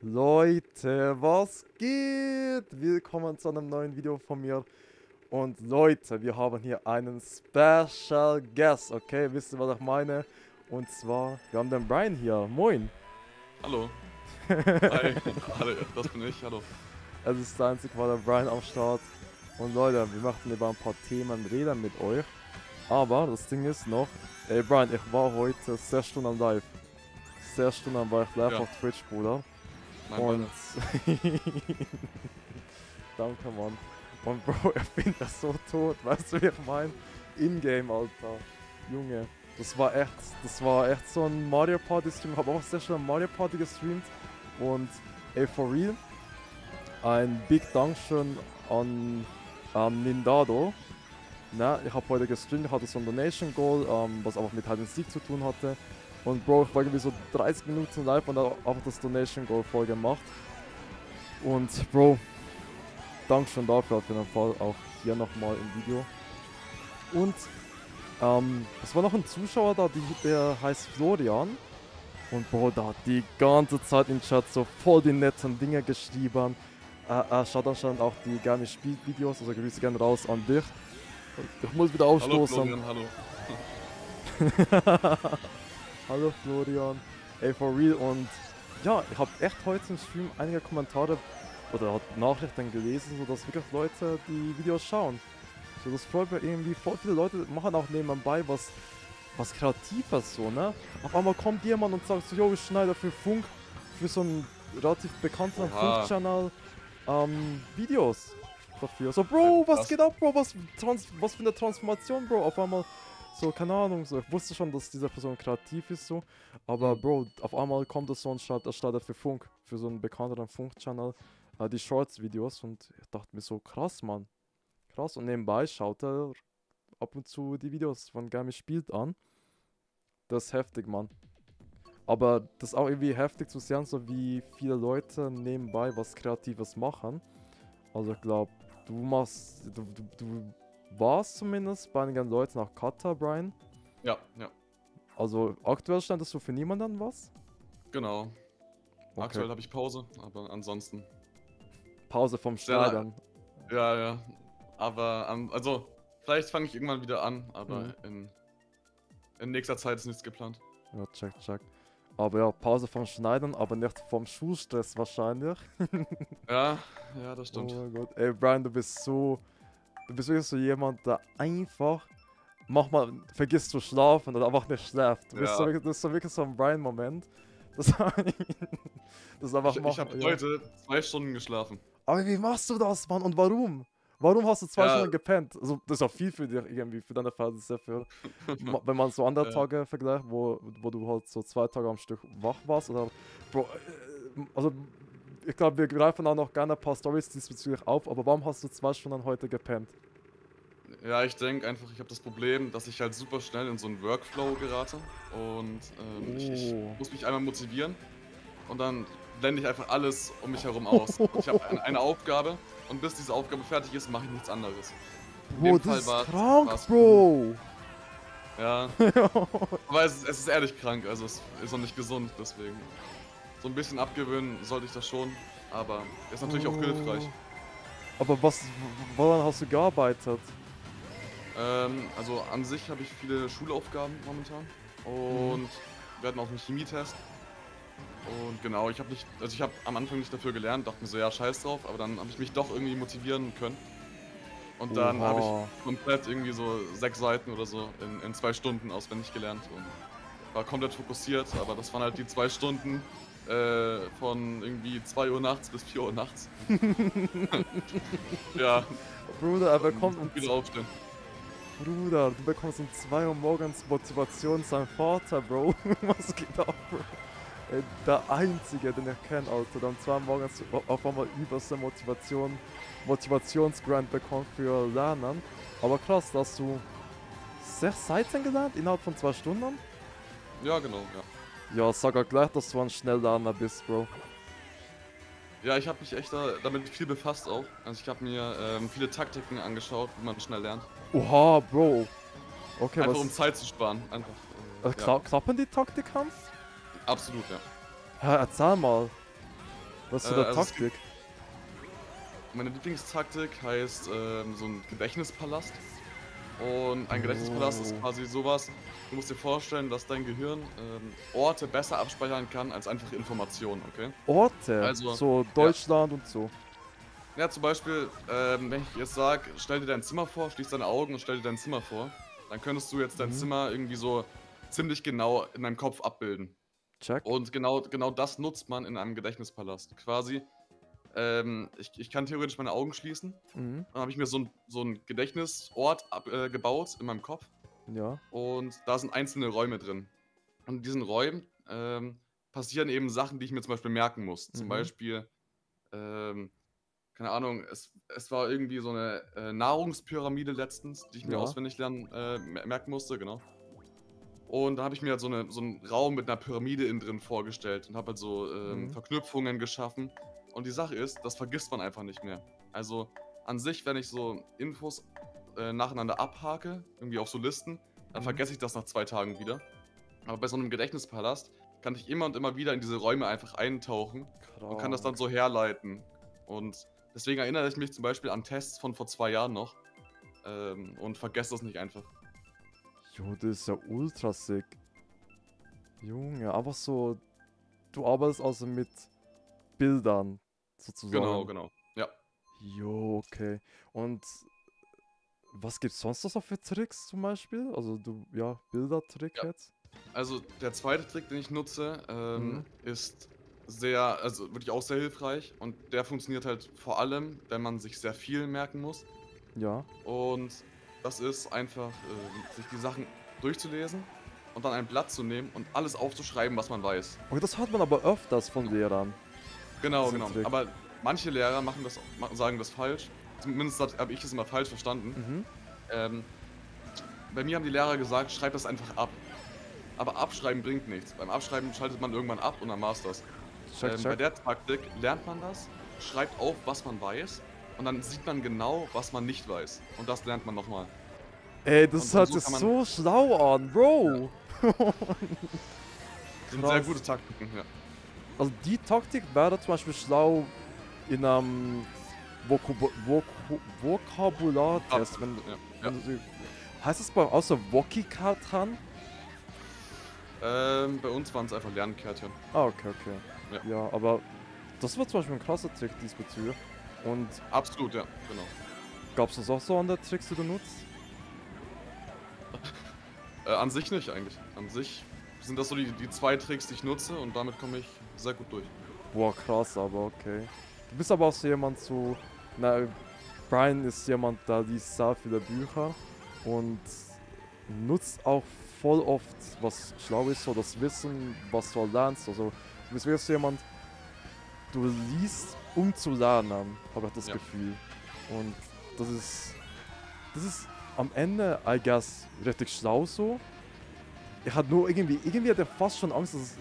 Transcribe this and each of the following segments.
Leute, was geht? Willkommen zu einem neuen Video von mir. Und Leute, wir haben hier einen Special Guest, okay? Wisst ihr, was ich meine? Und zwar, wir haben den Brian hier. Moin. Hallo. Hi. Hallo, das bin ich. Hallo. Es ist der einzige Mal der Brian am Start. Und Leute, wir möchten über ein paar Themen reden mit euch. Aber das Ding ist noch, ey Brian, ich war heute 6 Stunden live. 6 Stunden war ich live Ja. auf Twitch, Bruder. Und. Danke, Mann. Und Bro, ich bin das so tot, weißt du, wie ich mein? In-game, Alter. Junge. Das war echt, das war echt so ein Mario Party Stream. Ich habe auch sehr schön Mario Party gestreamt. Und ey, for real. Ein Big Dankeschön an ähm, Nindado. Na, ich habe heute gestreamt, ich hatte so ein Donation Goal, ähm, was einfach mit Hide and Seek zu tun hatte. Und Bro, ich war irgendwie so 30 Minuten live und dann einfach das Donation Goal voll gemacht. Und Bro, danke schon dafür auf jeden Fall, auch hier nochmal im Video. Und ähm, es war noch ein Zuschauer da, die, der heißt Florian. Und Bro, der hat die ganze Zeit im Chat so voll die netten Dinge geschrieben. Er, er schaut anscheinend auch die gerne Spielvideos, also Grüße gerne raus an dich. Ich muss wieder Hallo aufstoßen. Florian, hallo. Hallo Florian. Ey, for real. Und ja, ich habe echt heute im Stream einige Kommentare oder Nachrichten gelesen, sodass wirklich Leute die Videos schauen. So, das freut mich irgendwie. Voll viele Leute machen auch nebenbei was, was Kreatives so, ne? Auf einmal kommt jemand und sagt so, yo, ich schneide für Funk, für so einen relativ bekannten. Funk-Channel ähm, Videos dafür. So, Bro, was Krass. geht ab, Bro? Was, trans was für eine Transformation, Bro? Auf einmal so, keine Ahnung, so, ich wusste schon, dass diese Person kreativ ist, so, aber Mhm. Bro, auf einmal kommt das so und schreibt, er startet für Funk, für so einen bekannteren Funk-Channel, äh, die Shorts-Videos und ich dachte mir so, krass, Mann, krass, und nebenbei schaut er ab und zu die Videos von Gami spielt an, das ist heftig, Mann. Aber das ist auch irgendwie heftig zu sehen, so wie viele Leute nebenbei was Kreatives machen. Also ich glaube, du machst, du, du, du warst zumindest bei einigen Leuten nach Katar, Brian. Ja, ja, Also aktuell standest du für niemanden was? genau. Okay. Aktuell habe ich Pause, aber ansonsten. Pause vom Schneidern. Ja, ja. Aber, ähm, also, vielleicht fange ich irgendwann wieder an, aber Mhm. in, in nächster Zeit ist nichts geplant. Ja, check, check. Aber ja, Pause vom Schneidern, aber nicht vom Schulstress wahrscheinlich. Ja, ja, das stimmt. Oh mein Gott. Ey, Brian, du bist so. Du bist wirklich so jemand, der einfach. Manchmal vergisst zu schlafen oder einfach nicht schläft. Du bist Ja. so, wirklich- das ist so wirklich so ein Brian-Moment. Das, das ist einfach Ich, ich mach- habe ja. heute zwei Stunden geschlafen. Aber wie machst du das, Mann? Und warum? Warum hast du zwei Ja. Stunden gepennt? Also, das ist auch viel für dich irgendwie, für deine Verhältnisse. Für, ma- wenn man so andere. Tage vergleicht, wo, wo du halt so zwei Tage am Stück wach warst. Oder, Bro, äh, also, ich glaube, wir greifen auch noch gerne ein paar Stories diesbezüglich auf. Aber warum hast du zwei Stunden heute gepennt? Ja, ich denke einfach, ich habe das Problem, dass ich halt super schnell in so einen Workflow gerate. Und ähm, ich, ich Oh. muss mich einmal motivieren. Und dann blende ich einfach alles um mich herum aus. Ich habe eine, eine Aufgabe und bis diese Aufgabe fertig ist, mache ich nichts anderes. Bro, das ist Fall war- krank, Bro! Ja, aber es, ist- es ist ehrlich krank, also es ist noch nicht gesund, deswegen. So ein bisschen abgewöhnen sollte ich das schon, aber ist natürlich auch hilfreich. Oh. Aber was, woran hast du gearbeitet? Ähm, also an sich habe ich viele Schulaufgaben momentan und wir hatten auch einen Chemietest. Und genau, ich habe nicht, also ich habe am Anfang nicht dafür gelernt, dachte mir so, ja, scheiß drauf, aber dann habe ich mich doch irgendwie motivieren können. Und dann habe ich komplett irgendwie so sechs Seiten oder so in, in zwei Stunden auswendig gelernt und war komplett fokussiert, aber das waren halt die zwei Stunden äh, von irgendwie 2 Uhr nachts bis 4 Uhr nachts. ja, Bruder, er bekommt um wieder aufstehen. Bruder, du bekommst um 2 Uhr morgens Motivation sein Vater, Bro. Was geht ab, Bro? Ey, der einzige, den ich kenne, Alter, der um 2 Uhr morgens auf einmal übelste Motivation, Motivationsgrant bekommt für Lernen. Aber krass, dass du 6 Seiten gelernt innerhalb von 2 Stunden? Ja, genau, ja. Ja, sag auch gleich, dass du ein Schnelllerner bist, Bro. Ja, ich habe mich echt da, damit viel befasst auch. Also ich habe mir ähm, viele Taktiken angeschaut, wie man schnell lernt. Oha, Bro. Okay, Einfach was? um Zeit zu sparen. Einfach. äh, Äh, kla klappen die Taktiken? Absolut, ja. Ja, erzähl mal. Was ist Äh, also Taktik? Meine Lieblingstaktik heißt ähm, so ein Gedächtnispalast. Und ein Gedächtnispalast Oh. ist quasi sowas, du musst dir vorstellen, dass dein Gehirn ähm, Orte besser abspeichern kann als einfach Informationen, okay? Orte, also, so Deutschland und so. Ja, zum Beispiel, ähm, wenn ich jetzt sage, stell dir dein Zimmer vor, schließ deine Augen und stell dir dein Zimmer vor, dann könntest du jetzt dein Mhm. Zimmer irgendwie so ziemlich genau in deinem Kopf abbilden. Check. Und genau, genau das nutzt man in einem Gedächtnispalast. Quasi, ähm, ich, ich kann theoretisch meine Augen schließen. Mhm. Dann habe ich mir so ein, so ein Gedächtnisort ab, äh, gebaut in meinem Kopf. Ja. Und da sind einzelne Räume drin. Und in diesen Räumen ähm, passieren eben Sachen, die ich mir zum Beispiel merken muss. Zum Mhm. Beispiel, ähm, keine Ahnung, es, es war irgendwie so eine äh, Nahrungspyramide letztens, die ich mir Ja. auswendig lernen, äh, mer- merken musste, genau. Und da habe ich mir halt so, eine, so einen Raum mit einer Pyramide innen drin vorgestellt und habe halt so ähm, Mhm. Verknüpfungen geschaffen. Und die Sache ist, das vergisst man einfach nicht mehr. Also an sich, wenn ich so Infos äh, nacheinander abhake, irgendwie auf so Listen, dann Mhm. vergesse ich das nach zwei Tagen wieder. Aber bei so einem Gedächtnispalast kann ich immer und immer wieder in diese Räume einfach eintauchen und kann das dann so herleiten. Und deswegen erinnere ich mich zum Beispiel an Tests von vor zwei Jahren noch ähm, und vergesse das nicht einfach. Jo, das ist ja ultra sick. Junge, aber so, du arbeitest also mit Bildern sozusagen. Genau, genau. Ja. Jo, okay. Und was gibt's sonst noch für Tricks zum Beispiel? Also du, ja, Bildertrick Ja. jetzt? Also der zweite Trick, den ich nutze, ähm, Mhm. ist sehr, also wirklich auch sehr hilfreich und der funktioniert halt vor allem, wenn man sich sehr viel merken muss. Ja. Und das ist einfach, äh, sich die Sachen durchzulesen und dann ein Blatt zu nehmen und alles aufzuschreiben, was man weiß. Okay, das hört man aber öfters von Lehrern. Genau, genau. Trick. Aber manche Lehrer machen das, sagen das falsch. Zumindest habe ich es immer falsch verstanden. Mhm. Ähm, bei mir haben die Lehrer gesagt, schreib das einfach ab. Aber abschreiben bringt nichts. Beim Abschreiben schaltet man irgendwann ab und dann das. Check, Ähm, bei der Taktik lernt man das, schreibt auf, was man weiß und dann sieht man genau, was man nicht weiß. Und das lernt man nochmal. Ey, das hört so sich so schlau an, Bro. Das sind sehr gute Taktiken, ja. Also die Taktik wäre zum Beispiel schlau in einem Vokabu Voku Vokabulartest. Wenn, ja, ja. wenn du, heißt es bei außer Wokika dran? Ähm, bei uns waren es einfach Lernkärtchen. Ah, okay, okay. Ja. Ja. aber das wird zum Beispiel ein krasser Trick diesbezüglich. Und Absolut, ja, genau. gab es auch so andere Tricks, die du nutzt? Äh, an sich nicht eigentlich. An sich sind das so die, die zwei Tricks, die ich nutze und damit komme ich sehr gut durch. Boah, krass, aber okay. Du bist aber auch so jemand so. Na, Brian ist jemand, der liest sehr viele Bücher und nutzt auch voll oft, was schlau ist, so das Wissen, was du lernst. Also, du bist wirklich jemand, du liest, um zu lernen, habe ich das Ja. Gefühl. Und das ist. Das ist am Ende, I guess, richtig schlau so. Ich hatte nur irgendwie, irgendwie hatte fast schon Angst, dass es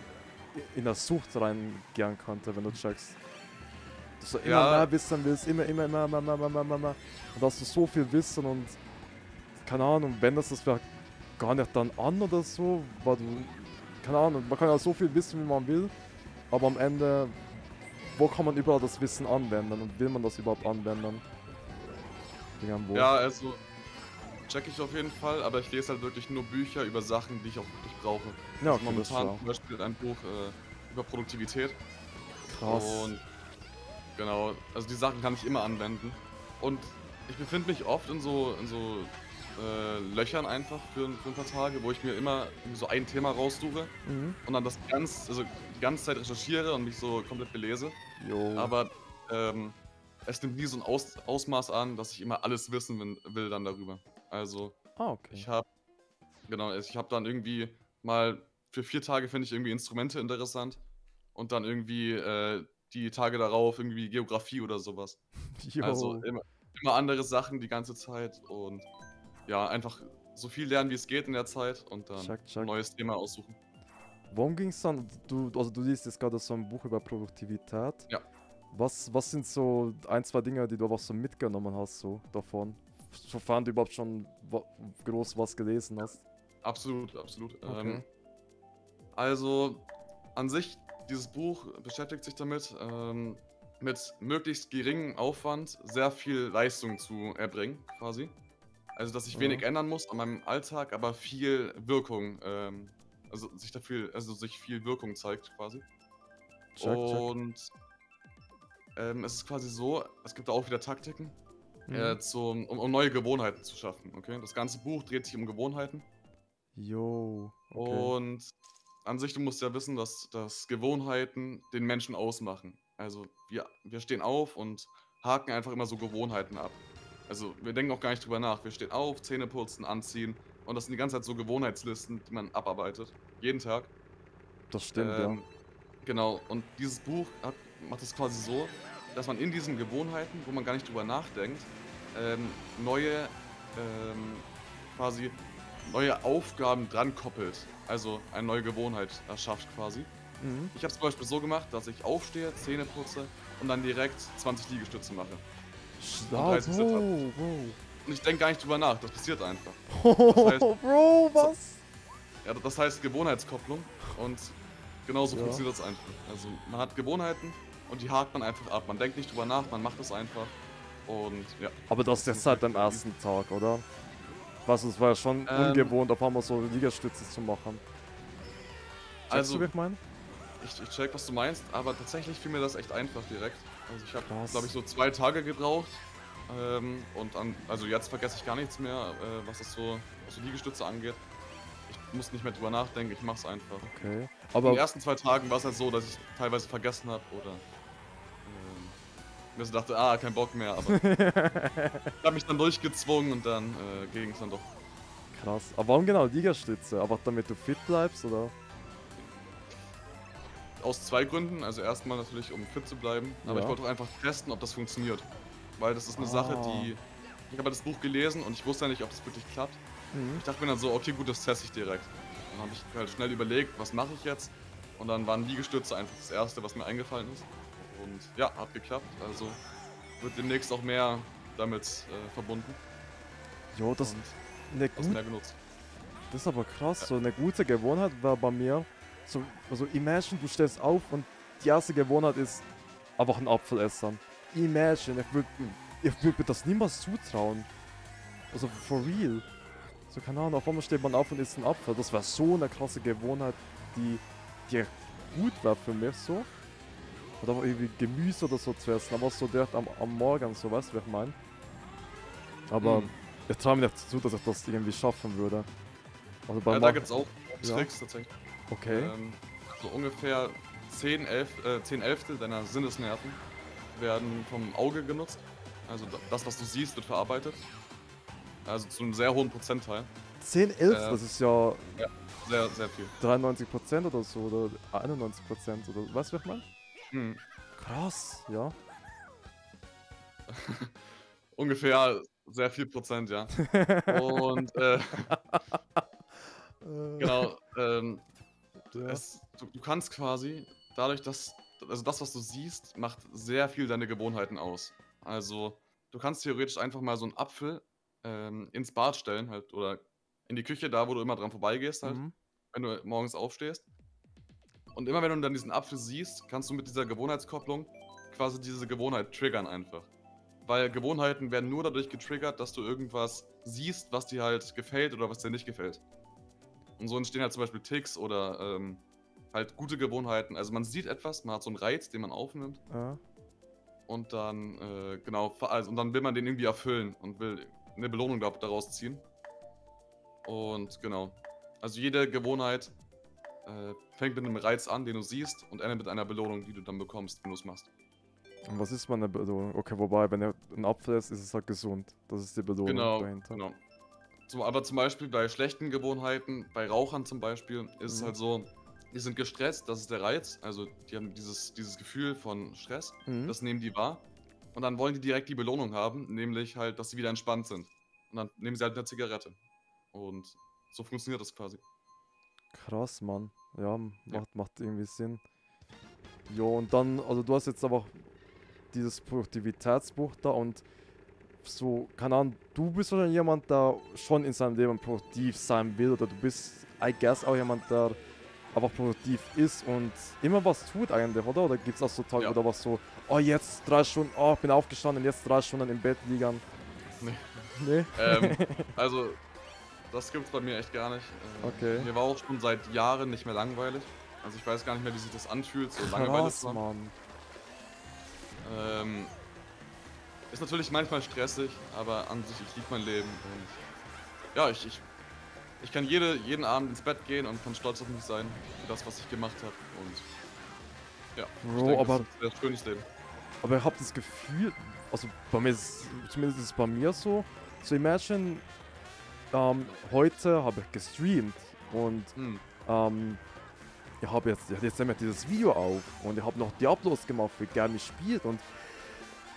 in der Sucht reingehen könnte, wenn du checkst. Dass du immer Ja. mehr wissen willst, immer, immer, immer, immer, immer, immer, immer, immer. Und hast du so viel Wissen und keine Ahnung, wenn das das vielleicht gar nicht dann an oder so, weil du, keine Ahnung, man kann ja so viel wissen, wie man will, aber am Ende, wo kann man überall das Wissen anwenden und will man das überhaupt anwenden? Ja, also check ich auf jeden Fall, aber ich lese halt wirklich nur Bücher über Sachen, die ich auch wirklich brauche. ja Also okay, ist momentan zum Beispiel ein Buch äh, über Produktivität. Krass. Und genau, also die Sachen kann ich immer anwenden. Und ich befinde mich oft in so, in so äh, Löchern einfach für, für ein paar Tage, wo ich mir immer so ein Thema raussuche Mhm. und dann das ganz, also die ganze Zeit recherchiere und mich so komplett belese. Jo. Aber ähm, es nimmt nie so ein Aus Ausmaß an, dass ich immer alles wissen will, dann darüber. Also ah, okay. ich habe genau, also ich habe dann irgendwie mal für vier Tage finde ich irgendwie Instrumente interessant und dann irgendwie äh, die Tage darauf irgendwie Geografie oder sowas. Jo. Also immer, immer andere Sachen die ganze Zeit und ja, einfach so viel lernen, wie es geht in der Zeit und dann Check, check. ein neues Thema aussuchen. Worum ging es dann? Du, also du liest jetzt gerade so ein Buch über Produktivität. Ja. Was, was sind so ein, zwei Dinge, die du aber so mitgenommen hast, so davon? Sofern du überhaupt schon groß was gelesen hast. Absolut, absolut. Okay. Ähm, also an sich dieses Buch beschäftigt sich damit, ähm, mit möglichst geringem Aufwand sehr viel Leistung zu erbringen, quasi. Also, dass ich Ja. wenig ändern muss an meinem Alltag, aber viel Wirkung, ähm, also sich dafür, also sich viel Wirkung zeigt, quasi. Check, check. Und ähm, es ist quasi so, es gibt da auch wieder Taktiken, Mhm. äh, zum, um, um neue Gewohnheiten zu schaffen. Okay, das ganze Buch dreht sich um Gewohnheiten. Jo. Okay. Und an sich, du musst ja wissen, dass, dass Gewohnheiten den Menschen ausmachen. Also wir, wir stehen auf und haken einfach immer so Gewohnheiten ab. Also wir denken auch gar nicht drüber nach. Wir stehen auf, Zähne putzen, anziehen. Und das sind die ganze Zeit so Gewohnheitslisten, die man abarbeitet. Jeden Tag. Das stimmt, Ähm, Genau, und dieses Buch hat, macht es quasi so, dass man in diesen Gewohnheiten, wo man gar nicht drüber nachdenkt, ähm, neue, ähm, quasi neue Aufgaben dran koppelt. Also eine neue Gewohnheit erschafft quasi. Mhm. Ich habe es zum Beispiel so gemacht, dass ich aufstehe, Zähne putze und dann direkt 20 Liegestütze mache. Ah, 30 Sit-Ups. Bro, Und ich denke gar nicht drüber nach, das passiert einfach. Bro. Das heißt- Bro, was? Ja, das heißt Gewohnheitskopplung und genauso Ja. funktioniert das einfach. Also man hat Gewohnheiten und die hakt man einfach ab. Man denkt nicht drüber nach, man macht es einfach. Und ja. Aber das ist jetzt seit dem ersten Tag, oder? Was, es war ja schon Ähm. ungewohnt, auf einmal so Liegestütze zu machen. Checkst Also du, ich meine? ich, ich check, was du meinst, aber tatsächlich fiel mir das echt einfach direkt. Also ich habe, glaube ich, so zwei Tage gebraucht. Ähm, und an, also jetzt vergesse ich gar nichts mehr, äh, was das so, was so Liegestütze angeht. Ich muss nicht mehr drüber nachdenken, ich mach's einfach. Okay. In Aber den ersten zwei Tagen war es halt so, dass ich teilweise vergessen habe oder mir so dachte, ah, kein Bock mehr, aber ich habe mich dann durchgezwungen und dann äh, ging es dann doch. krass. Aber warum genau Liegestütze? Aber damit du fit bleibst, oder? Aus zwei Gründen. Also erstmal natürlich, um fit zu bleiben, aber Ja. ich wollte auch einfach testen, ob das funktioniert. Weil das ist eine Sache, Ah. die. Ich habe das Buch gelesen und ich wusste ja nicht, ob es wirklich klappt. Mhm. Ich dachte mir dann so, okay, gut, das teste ich direkt. Dann habe ich halt schnell überlegt, was mache ich jetzt? Und dann waren Liegestütze einfach das erste, was mir eingefallen ist. Und ja, hat geklappt. Also wird demnächst auch mehr damit äh, verbunden Jo, das, eine gut, mehr genutzt. das ist aber krass. So eine gute Gewohnheit war bei mir. So, also imagine, du stehst auf und die erste Gewohnheit ist einfach einen Apfel essen. Imagine, ich würde ich würd mir das niemals zutrauen. Also for real. So keine Ahnung, auf einmal steht man auf und isst einen Apfel. Das wäre so eine krasse Gewohnheit, die, die gut war für mich so. Oder auch irgendwie Gemüse oder so zu essen, aber so direkt am, am Morgen, so weißt du, wie ich meine. Aber Mhm. ich traue mir nicht zu, dass ich das irgendwie schaffen würde. Also bei Ja, da gibt es auch Ja. Tricks tatsächlich. Okay. Ähm, so ungefähr 10, 11, äh, 10 Elftel deiner Sinnesnerven werden vom Auge genutzt. Also da- das, was du siehst, wird verarbeitet. Also zu einem sehr hohen Prozentteil. 10, 11, äh, das ist ja Sehr, sehr viel. 93% oder so, oder 91% oder was ich meine? Hm. Krass, ja. Ungefähr sehr viel Prozent, ja. Und äh, genau, ähm, Ja. es, du, du kannst quasi dadurch, dass also das, was du siehst, macht sehr viel deine Gewohnheiten aus. Also du kannst theoretisch einfach mal so einen Apfel ähm, ins Bad stellen halt oder in die Küche, da wo du immer dran vorbeigehst halt, Mhm. wenn du morgens aufstehst. Und immer wenn du dann diesen Apfel siehst, kannst du mit dieser Gewohnheitskopplung quasi diese Gewohnheit triggern einfach. Weil Gewohnheiten werden nur dadurch getriggert, dass du irgendwas siehst, was dir halt gefällt oder was dir nicht gefällt. Und so entstehen halt zum Beispiel Ticks oder ähm, halt gute Gewohnheiten. Also man sieht etwas, man hat so einen Reiz, den man aufnimmt Ja. und dann, äh, genau, also, und dann will man den irgendwie erfüllen und will eine Belohnung da- daraus ziehen. Und genau. Also jede Gewohnheit äh, fängt mit einem Reiz an, den du siehst, und endet mit einer Belohnung, die du dann bekommst, wenn du es machst. Und was ist meine Belohnung? Okay, wobei, wenn er ein Apfel ist, ist es halt gesund. Das ist die Belohnung Genau, dahinter. genau. Zum, aber zum Beispiel bei schlechten Gewohnheiten, bei Rauchern zum Beispiel, ist es Mhm. halt so, die sind gestresst, das ist der Reiz. Also die haben dieses, dieses Gefühl von Stress, Mhm. das nehmen die wahr. Und dann wollen die direkt die Belohnung haben, nämlich halt, dass sie wieder entspannt sind. Und dann nehmen sie halt eine Zigarette. Und so funktioniert das quasi. Krass, Mann. Ja, macht, Ja. macht irgendwie Sinn. Jo, und dann, also du hast jetzt aber dieses Produktivitätsbuch da und so, keine Ahnung, du bist wahrscheinlich jemand, der schon in seinem Leben produktiv sein will oder du bist, I guess, auch jemand, der einfach produktiv ist und immer was tut eigentlich, oder? Oder gibt es auch so Tage, Ja. oder was so, oh jetzt drei Stunden, oh bin aufgestanden, jetzt drei Stunden im Bett liegen. Nee. Nee? Ähm, also, das gibt's bei mir echt gar nicht. Äh, Okay. Mir war auch schon seit Jahren nicht mehr langweilig. Also ich weiß gar nicht mehr, wie sich das anfühlt, so langweilig zu. Mann. Ähm, ist natürlich manchmal stressig, aber an sich, ich liebe mein Leben und ja, ich, ich, ich kann jede, jeden Abend ins Bett gehen und kann stolz auf mich sein für das, was ich gemacht habe und ja, Bro, denke, aber- das ist ein schönes Leben. Aber ich habe das Gefühl, also bei mir ist zumindest ist es bei mir so, so imagine, ähm, heute habe ich gestreamt und Hm. ähm, ich habe jetzt, jetzt nehmen wir dieses Video auf und ich habe noch die Uploads gemacht, wie gerne ich spielt und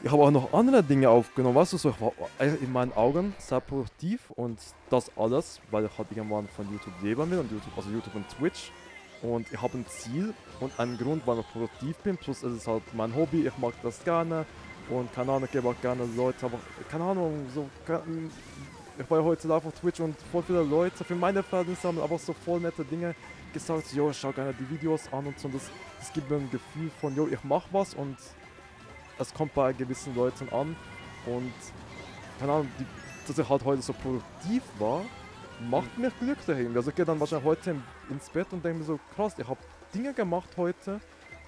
ich habe auch noch andere Dinge aufgenommen, weißt du, so ich war in meinen Augen sehr produktiv und das alles, weil ich halt irgendwann von YouTube leben will und YouTube, also YouTube und Twitch. Und ich habe ein Ziel und einen Grund, warum ich produktiv bin, plus es ist halt mein Hobby, ich mag das gerne und keine Ahnung, ich gebe auch gerne Leute, aber keine Ahnung, so, ich war ja heute live auf Twitch und voll viele Leute für meine Verhältnisse haben aber so voll nette Dinge gesagt, jo, ich schau gerne die Videos an und so, und das, das gibt mir ein Gefühl von, jo, ich mach was und es kommt bei gewissen Leuten an und keine Ahnung, die, dass ich halt heute so produktiv war, macht mich glücklich irgendwie. Also ich gehe dann wahrscheinlich heute in- ins Bett und denke mir so, krass, ich habe Dinge gemacht heute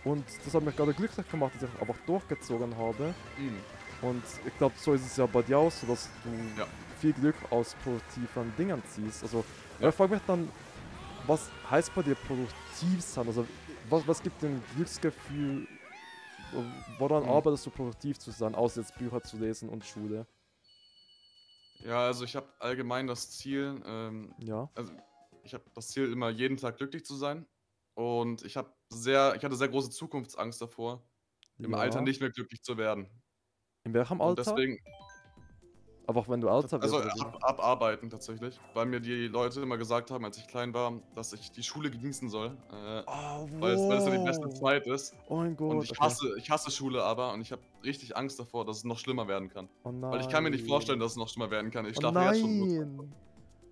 und das hat mich gerade glücklich gemacht, dass ich einfach durchgezogen habe. Hm. Und ich glaube, so ist es ja bei dir auch so, dass du Ja. Viel Glück aus produktiven Dingen ziehst. Also, Ja. ich frage mich dann, was heißt bei dir produktiv sein? Also, was, was gibt dir ein Glücksgefühl? Woran Hm. arbeitest du produktiv zu sein, außer jetzt Bücher zu lesen und Schule? Ja, also ich habe allgemein das Ziel, ähm, Ja. also ich habe das Ziel immer jeden Tag glücklich zu sein und ich habe sehr, ich hatte sehr große Zukunftsangst davor, im ja. Alter nicht mehr glücklich zu werden. In welchem Und Alter? deswegen, Aber auch wenn du älter wirst. also ab, abarbeiten tatsächlich, weil mir die Leute immer gesagt haben, als ich klein war, dass ich die Schule genießen soll, äh, Oh, weil, es, weil es ja die beste wow. Zeit ist. Oh mein Gott. Und ich okay. hasse, ich hasse Schule aber und ich habe richtig Angst davor, dass es noch schlimmer werden kann. Oh nein. Weil ich kann mir nicht vorstellen, dass es noch schlimmer werden kann. Ich Oh schlafe jetzt schon nein.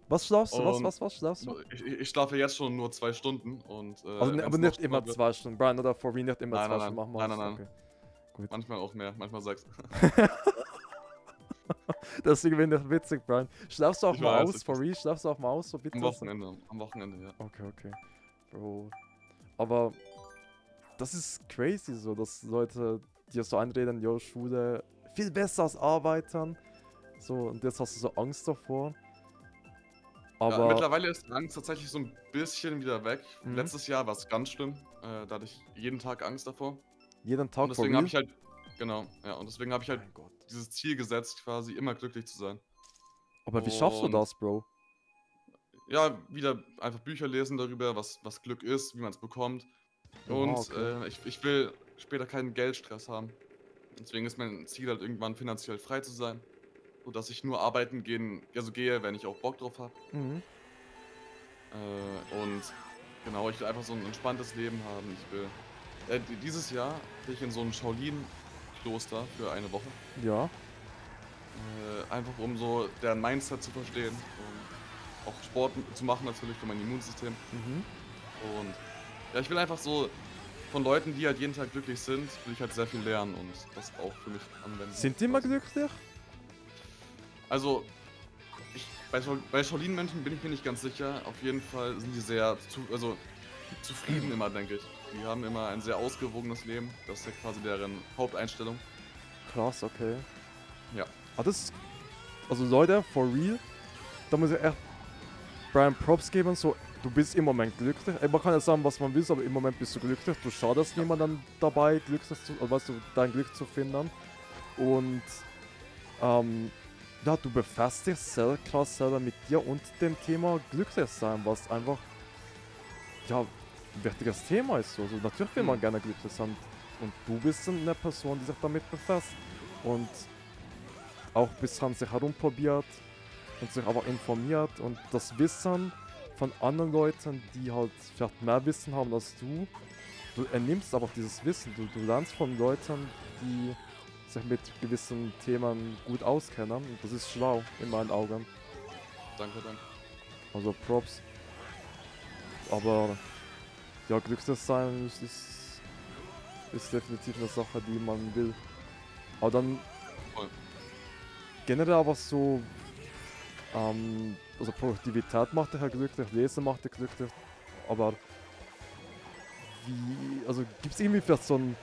Was schlafst du? Was, was, was schlafst du? ich, ich schlafe jetzt schon nur zwei Stunden und äh, Also, ne, aber nicht immer wird- zwei Stunden. Brian, oder for me nicht immer Nein, zwei nein, Stunden machen. nein, wir nein, das. nein. Okay. Manchmal auch mehr, manchmal sechs. Deswegen bin ich witzig, Brian. Schlafst du auch Ich mal weiß, aus, for real? Schlafst du auch mal aus, so bitte? Am Wochenende, am Wochenende, ja. Okay, okay. Bro. Aber das ist crazy so, dass Leute dir so einreden, yo, Schule viel besser als Arbeiten. So, und jetzt hast du so Angst davor. ja. Aber Mittlerweile ist Angst tatsächlich so ein bisschen wieder weg. Mhm. Letztes Jahr war es ganz schlimm. Äh, da hatte ich jeden Tag Angst davor. jeden Tag Und deswegen habe ich halt, genau, ja, und deswegen habe ich halt dieses Ziel gesetzt, quasi immer glücklich zu sein. Aber wie schaffst du das, Bro? Ja, wieder einfach Bücher lesen darüber, was, was Glück ist, wie man es bekommt. Und okay. äh, ich, ich will später keinen Geldstress haben. Deswegen ist mein Ziel halt irgendwann finanziell frei zu sein. Sodass ich nur arbeiten gehen, also gehe, wenn ich auch Bock drauf habe. Mhm. Äh, und genau, ich will einfach so ein entspanntes Leben haben. Ich will. Äh, di- dieses Jahr bin ich in so ein Shaolin-Kloster für eine Woche. Ja. Äh, einfach um so deren Mindset zu verstehen. Und auch Sport zu machen natürlich für mein Immunsystem. Mhm. Und ja, ich will einfach so von Leuten, die halt jeden Tag glücklich sind, will ich halt sehr viel lernen und das auch für mich anwenden. Sind die immer glücklich? Also, ich, bei Shaolin-Menschen bin ich mir nicht ganz sicher. Auf jeden Fall sind die sehr zu, also, zufrieden immer, denke ich. Die haben immer ein sehr ausgewogenes Leben. Das ist ja quasi deren Haupteinstellung. Krass, okay. Ja. Ah, das ist, also Leute, for real, da muss ich echt Brian Props geben, so, du bist im Moment glücklich. Man kann ja sagen, was man will, aber im Moment bist du glücklich. Du schadest niemandem dabei, glücklich zu, also, weißt du, dein Glück zu finden. Und, ähm, ja, du befasst dich sehr krass selber mit dir und dem Thema glücklich sein, was einfach, ja, wichtiges Thema ist. So. Also natürlich will man Mhm. gerne glücklich sein. Und du bist eine Person, die sich damit befasst. Und auch bis an sich herumprobiert und sich aber informiert und das Wissen von anderen Leuten, die halt vielleicht mehr Wissen haben als du, du ernimmst aber dieses Wissen, du, du lernst von Leuten, die sich mit gewissen Themen gut auskennen und das ist schlau in meinen Augen. Danke, danke. Also Props. Aber ja, glücklich sein ist, ist, ist definitiv eine Sache, die man will. Aber dann generell aber so, ähm, also Produktivität macht dich ja glücklich, Lesen macht dich glücklich, aber wie, also gibt es irgendwie vielleicht so ein,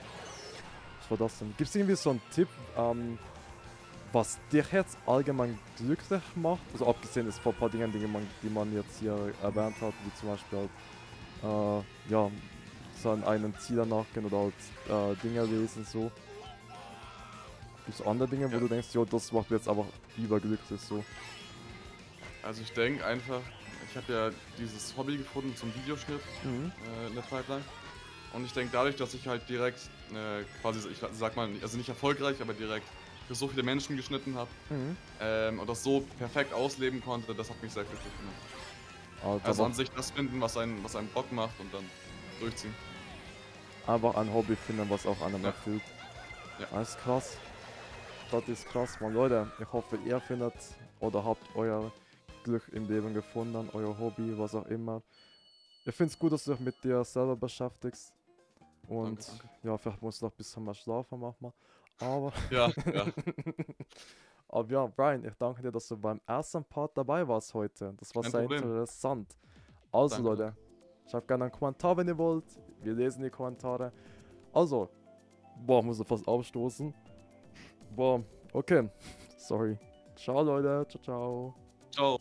was war das denn? Gibt es irgendwie so einen Tipp, ähm, was dich jetzt allgemein glücklich macht? Also abgesehen ist von ein paar Dingen, die man, die man jetzt hier erwähnt hat, wie zum Beispiel halt, äh, ja, so an einen Ziel nachgehen oder halt äh, Dinge lesen so. Gibt es andere Dinge, wo Ja. du denkst, jo, das macht mir jetzt aber überglücklich so? Also ich denke einfach, ich habe ja dieses Hobby gefunden zum Videoschnitt Mhm. äh, in der Zeit lang. Und ich denke dadurch, dass ich halt direkt äh, quasi, ich sag mal, also nicht erfolgreich, aber direkt für so viele Menschen geschnitten habe Mhm. ähm, und das so perfekt ausleben konnte, das hat mich sehr glücklich gemacht. Also, Also aber an sich das finden, was einen, was einen Bock macht und dann durchziehen. einfach ein Hobby finden, was auch einem Ja. erfüllt. Ja. Das ist krass. Das ist krass, man. Leute, ich hoffe, ihr findet oder habt euer Glück im Leben gefunden, euer Hobby, was auch immer. Ich finde es gut, dass du dich mit dir selber beschäftigst. Und Danke, danke. ja, vielleicht musst du noch ein bisschen mehr schlafen manchmal. Aber, Ja, ja. Aber ja, Brian, ich danke dir, dass du beim ersten Part dabei warst heute. Das war Kein sehr Problem. interessant. Also Danke. Leute, schreibt gerne einen Kommentar, wenn ihr wollt. Wir lesen die Kommentare. Also, boah, muss ich fast aufstoßen. Boah, okay. Sorry. Ciao Leute, ciao, ciao. Ciao.